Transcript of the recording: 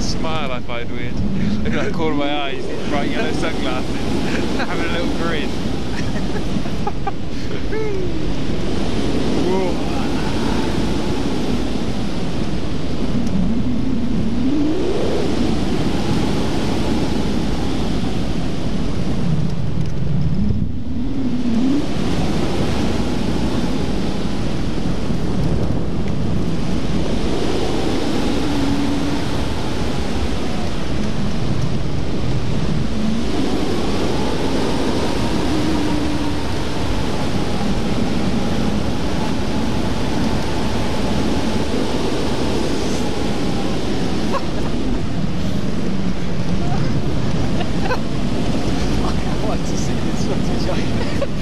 smile I find weird. Looking at the corner of my eyes, bright yellow sunglasses, having a little grin. Yeah.